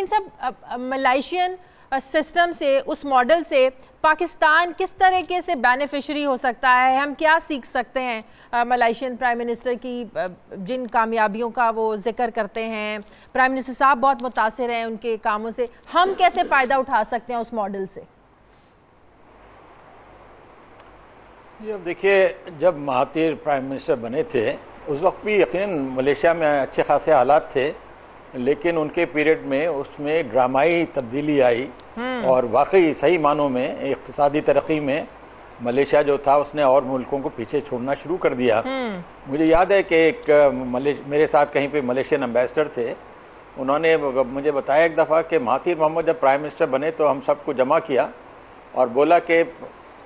ان سب Malaysian system سے، اس model سے پاکستان کس طریقے سے بینیفیشری ہو سکتا ہے؟ ہم کیا سیکھ سکتے ہیں؟ ملائیشین پرائم منسٹر کی جن کامیابیوں کا وہ ذکر کرتے ہیں۔ پرائم منسٹر صاحب بہت متاثر ہیں ان کے کاموں سے۔ ہم کیسے فائدہ اٹھا سکتے ہیں اس ماڈل سے؟ جی اب دیکھیے، جب مہاتیر پرائم منسٹر بنے تھے، اس وقت بھی یقیناً ملیشیا میں اچھے خاصے حالات تھے۔ لیکن ان کے پیریڈ میں اس میں ڈرامائی تبدیلی آئی اور واقعی صحیح معنوں میں اقتصادی ترقی میں ملیشیا جو تھا اس نے اور ملکوں کو پیچھے چھوڑنا شروع کر دیا۔ مجھے یاد ہے کہ ایک میرے ساتھ کہیں پہ ملیشین امبیسڈر تھے۔ انہوں نے مجھے بتایا ایک دفعہ کہ مہاتیر محمد جب پرائم منسٹر بنے تو ہم سب کو جمع کیا اور بولا کہ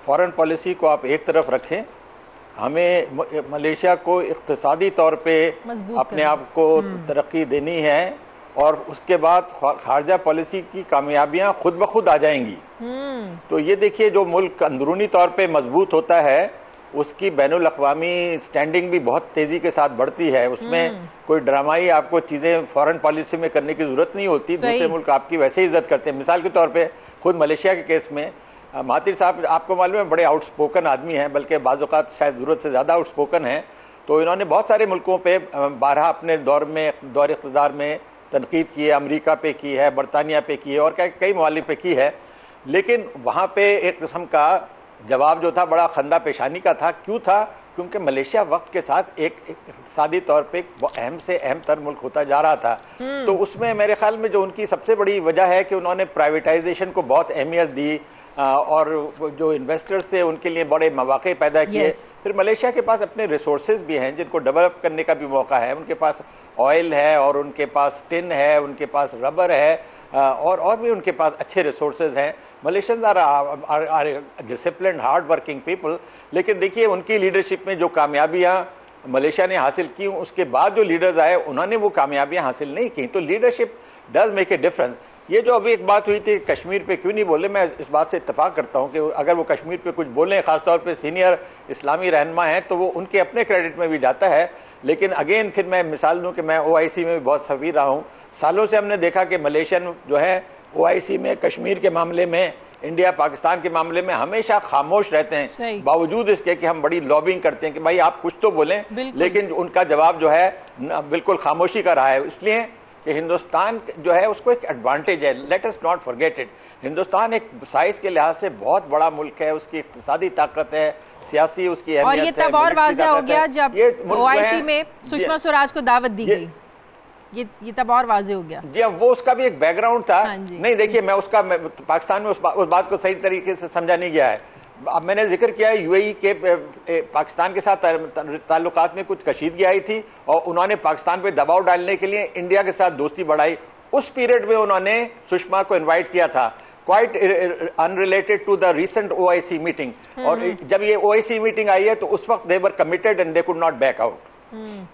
فورن پالیسی کو آپ ایک طرف رکھیں ہمیں ملیشیا کو اقتصادی طور پہ اپنے آپ کو ترقی دینی ہے اور اس کے بعد خارجہ پالیسی کی کامیابیاں خود بخود آ جائیں گی۔ تو یہ دیکھیے جو ملک اندرونی طور پہ مضبوط ہوتا ہے اس کی بین الاقوامی سٹینڈنگ بھی بہت تیزی کے ساتھ بڑھتی ہے۔ اس میں کوئی ڈرامائی آپ کو چیزیں فورن پالیسی میں کرنے کی ضرورت نہیں ہوتی دوسرے ملک آپ کی ویسے ہی عزت کرتے ہیں۔ مثال کے طور پہ خود ملیشیا کے کیس میں مہاتیر صاحب، آپ کو معلوم ہے، بڑے آؤٹ سپوکن آدمی ہیں، بلکہ بعض اوقات شاید ضرورت سے زیادہ آؤٹ سپوکن ہیں۔ تو انہوں نے بہت سارے ملکوں پہ بارہ اپنے دور میں، دور اقتدار میں تنقید کی ہے، امریکہ پہ کی ہے، برطانیہ پہ کی ہے، اور کئی ممالک پہ کی ہے۔ لیکن وہاں پہ ایک قسم کا جواب جو تھا، بڑا خندہ پیشانی کا تھا۔ کیوں تھا؟ کیونکہ ملیشیا وقت کے ساتھ ایک اقتصادی طور پہ اہم سے اہم تر ملک ہوتا جا رہا تھا۔ تو اس میں میرے خیال میں جو ان کی سب سے بڑی وجہ ہے کہ انہوں نے پرائیویٹائزیشن کو بہت اہمیت دی اور جو انویسٹرز تھے ان کے لیے بڑے مواقع پیدا کیے۔ پھر ملیشیا کے پاس اپنے ریسورسز بھی ہیں جن کو ڈیولپ کرنے کا بھی موقع ہے۔ ان کے پاس آئل ہے اور ان کے پاس ٹن ہے ان کے پاس ربر ہے۔ اور اور بھی ان کے پاس اچھے ریسورسز ہیں۔ Malaysians are disciplined hard working people لیکن دیکھیے ان کی لیڈرشپ میں جو کامیابیاں ملیشیا نے حاصل کی، اس کے بعد جو لیڈرز آئے، انہوں نے وہ کامیابیاں حاصل نہیں کی۔ تو leadership does make a difference یہ جو ابھی ایک بات ہوئی تھی کشمیر پہ، کیوں نہیں بولے؟ میں اس بات سے اتفاق کرتا ہوں کہ اگر وہ کشمیر پہ کچھ بولیں، خاص طور پہ سینئر اسلامی رہنما ہیں، تو وہ ان کے اپنے کریڈٹ میں بھی جاتا ہے۔ لیکن اگین پھر میں مثال دوں کہ میں او آئی سی میں بھی بہت سفیر رہا ہوں۔ سالوں سے ہم نے دیکھا کہ ملیشین جو ہے او آئی سی میں کشمیر کے معاملے میں انڈیا پاکستان کے معاملے میں ہمیشہ خاموش رہتے ہیں۔ باوجود اس کے کہ ہم بڑی لابنگ کرتے ہیں کہ بھائی آپ کچھ تو بولیں لیکن ان کا جواب جو ہے بالکل خاموشی کا رہا ہے۔ اس لیے کہ ہندوستان جو ہے اس کو ایک ایڈوانٹیج ہے. Let us not forget Hindustan ایک سائز کے لحاظ سے بہت بڑا ملک ہے. اس کی اقتصادی طاقت ہے. سیاسی اس کی اہمیت ہے. اور یہ تب اور واضح ہو گیا جب او آئی سی میں سشما سوراج کو دعوت دی گئی. یہ تب اور واضح ہو گیا. جی وہ اس کا بھی ایک بیک گراؤنڈ تھا. ہاں جی۔ نہیں دیکھیے میں اس کا پاکستان میں اس بات کو صحیح طریقے سے سمجھا نہیں گیا ہے. اب میں نے ذکر کیا ہے یو اے ای کے پاکستان کے ساتھ تعلقات میں کچھ کشیدگی آئی تھی اور انہوں نے پاکستان پہ دباؤ ڈالنے کے لیے انڈیا کے ساتھ دوستی بڑھائی۔ اس پیریڈ میں انہوں نے سشما کو انوائٹ کیا تھا۔ Quite unrelated to the recent O I C meeting اور جب یہ او آئی سی میٹنگ آئی ہے تو اس وقت they were committed and they could not back out